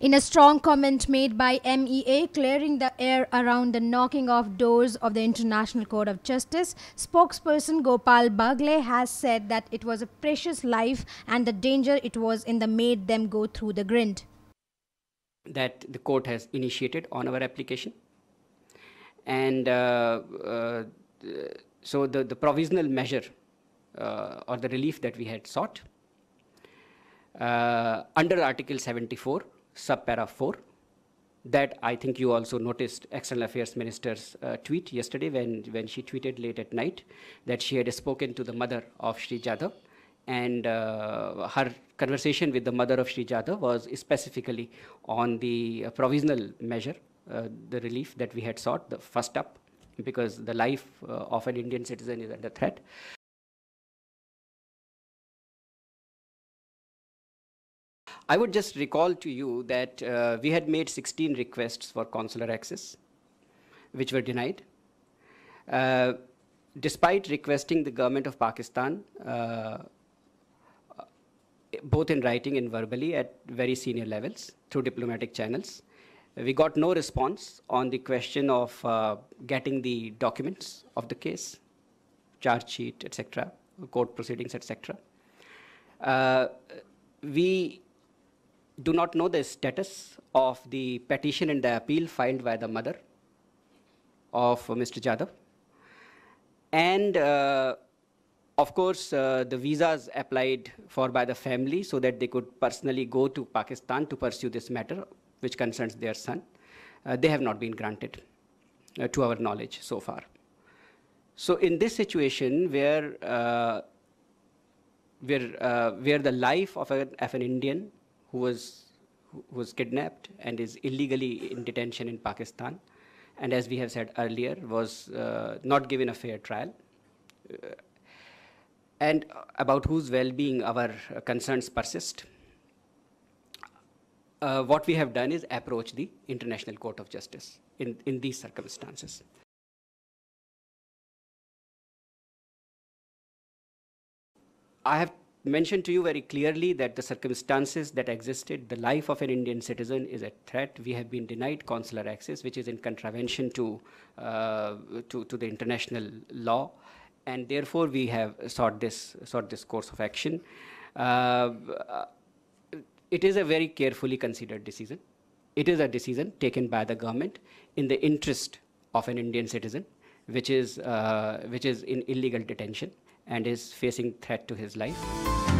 In a strong comment made by MEA clearing the air around the knocking off doors of the International Court of Justice, spokesperson Gopal Baglay has said that it was a precious life and the danger it was in the made them go through the grind. That the court has initiated on our application. And uh, uh, so the, the provisional measure uh, or the relief that we had sought uh, under Article 74 subpara 4 that I think you also noticed External Affairs Minister's uh, tweet yesterday when, when she tweeted late at night that she had spoken to the mother of Sri Jadhav and uh, her conversation with the mother of Sri Jadhav was specifically on the uh, provisional measure, uh, the relief that we had sought, the first up, because the life uh, of an Indian citizen is under threat. I would just recall to you that uh, we had made 16 requests for consular access, which were denied. Uh, despite requesting the government of Pakistan, uh, both in writing and verbally at very senior levels through diplomatic channels, we got no response on the question of uh, getting the documents of the case, charge sheet, etc., court proceedings, etc. Uh, we do not know the status of the petition and the appeal filed by the mother of Mr. Jadhav. And uh, of course, uh, the visas applied for by the family so that they could personally go to Pakistan to pursue this matter, which concerns their son, uh, they have not been granted uh, to our knowledge so far. So in this situation where, uh, where, uh, where the life of, a, of an Indian who was, who was kidnapped and is illegally in detention in Pakistan, and as we have said earlier, was uh, not given a fair trial, uh, and about whose well-being our concerns persist. Uh, what we have done is approach the International Court of Justice in, in these circumstances. I have mentioned to you very clearly that the circumstances that existed, the life of an Indian citizen is a threat. We have been denied consular access, which is in contravention to, uh, to, to, the international law, and therefore we have sought this, sought this course of action. Uh, it is a very carefully considered decision. It is a decision taken by the government in the interest of an Indian citizen, which is, uh, which is in illegal detention and is facing threat to his life.